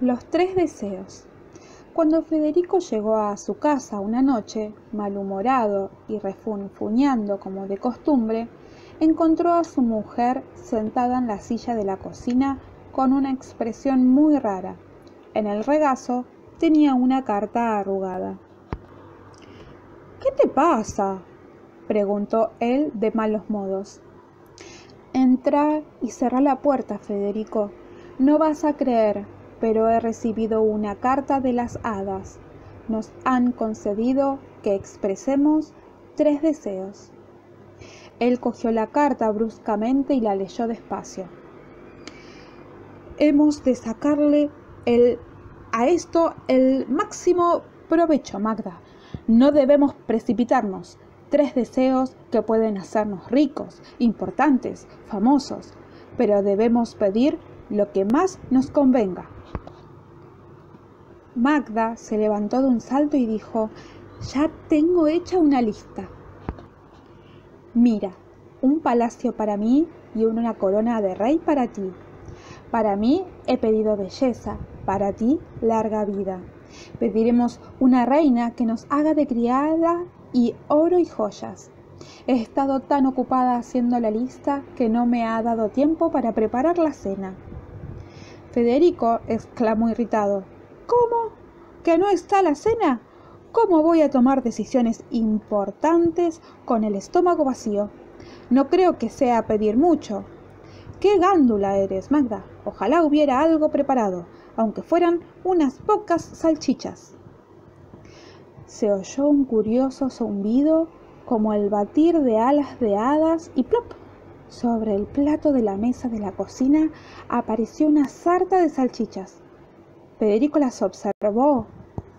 Los tres deseos. Cuando Federico llegó a su casa una noche, malhumorado y refunfuñando como de costumbre, encontró a su mujer sentada en la silla de la cocina con una expresión muy rara. En el regazo tenía una carta arrugada. ¿Qué te pasa? preguntó él de malos modos. Entra y cerra la puerta, Federico. No vas a creer, pero he recibido una carta de las hadas. Nos han concedido que expresemos tres deseos. Él cogió la carta bruscamente y la leyó despacio. Hemos de sacarle a esto el máximo provecho, Magda. No debemos precipitarnos. Tres deseos que pueden hacernos ricos, importantes, famosos, pero debemos pedir lo que más nos convenga. Magda se levantó de un salto y dijo, ya tengo hecha una lista. Mira, un palacio para mí y una corona de rey para ti. Para mí he pedido belleza, para ti larga vida. Pediremos una reina que nos haga de criada y oro y joyas. He estado tan ocupada haciendo la lista que no me ha dado tiempo para preparar la cena. Federico exclamó irritado. ¿Cómo? ¿Que no está la cena? ¿Cómo voy a tomar decisiones importantes con el estómago vacío? No creo que sea pedir mucho. ¡Qué gándula eres, Magda! Ojalá hubiera algo preparado, aunque fueran unas pocas salchichas. Se oyó un curioso zumbido como el batir de alas de hadas y plop sobre el plato de la mesa de la cocina apareció una sarta de salchichas. Federico las observó,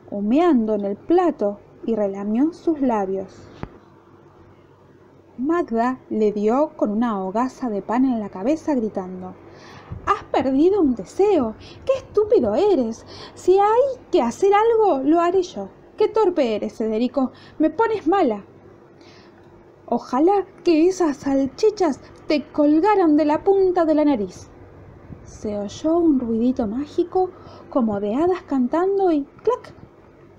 humeando en el plato, y relamió sus labios. Magda le dio con una hogaza de pan en la cabeza gritando Has perdido un deseo. ¡Qué estúpido eres! Si hay que hacer algo, lo haré yo. ¡Qué torpe eres, Federico! Me pones mala. Ojalá que esas salchichas te colgaran de la punta de la nariz. Se oyó un ruidito mágico como de hadas cantando y ¡clac!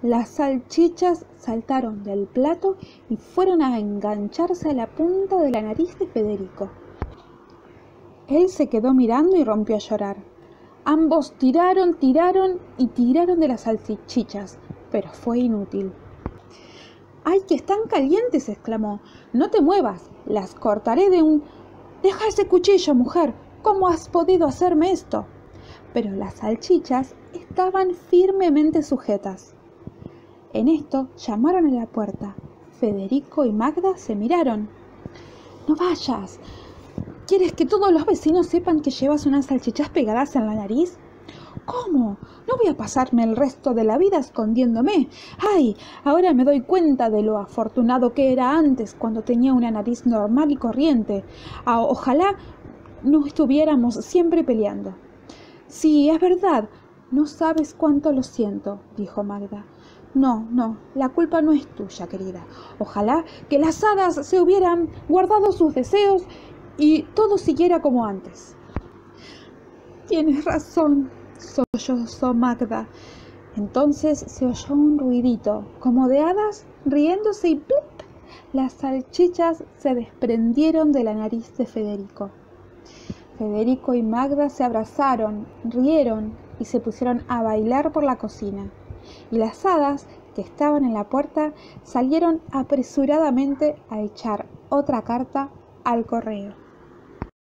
Las salchichas saltaron del plato y fueron a engancharse a la punta de la nariz de Federico. Él se quedó mirando y rompió a llorar. Ambos tiraron, tiraron y tiraron de las salchichas, pero fue inútil. ¡Ay, que están calientes! exclamó. No te muevas, las cortaré de un... Deja ese cuchillo, mujer. ¿Cómo has podido hacerme esto? Pero las salchichas estaban firmemente sujetas. En esto llamaron a la puerta. Federico y Magda se miraron. No vayas. ¿Quieres que todos los vecinos sepan que llevas unas salchichas pegadas en la nariz? ¿Cómo? No voy a pasarme el resto de la vida escondiéndome. ¡Ay! Ahora me doy cuenta de lo afortunado que era antes, cuando tenía una nariz normal y corriente. Ah, ojalá no estuviéramos siempre peleando. Sí, es verdad. No sabes cuánto lo siento, dijo Magda. No, no, la culpa no es tuya, querida. Ojalá que las hadas se hubieran guardado sus deseos y todo siguiera como antes. Tienes razón, sollozó Magda. Entonces se oyó un ruidito, como de hadas riéndose y ¡plip! Las salchichas se desprendieron de la nariz de Federico. Federico y Magda se abrazaron, rieron y se pusieron a bailar por la cocina. Y las hadas que estaban en la puerta salieron apresuradamente a echar otra carta al correo.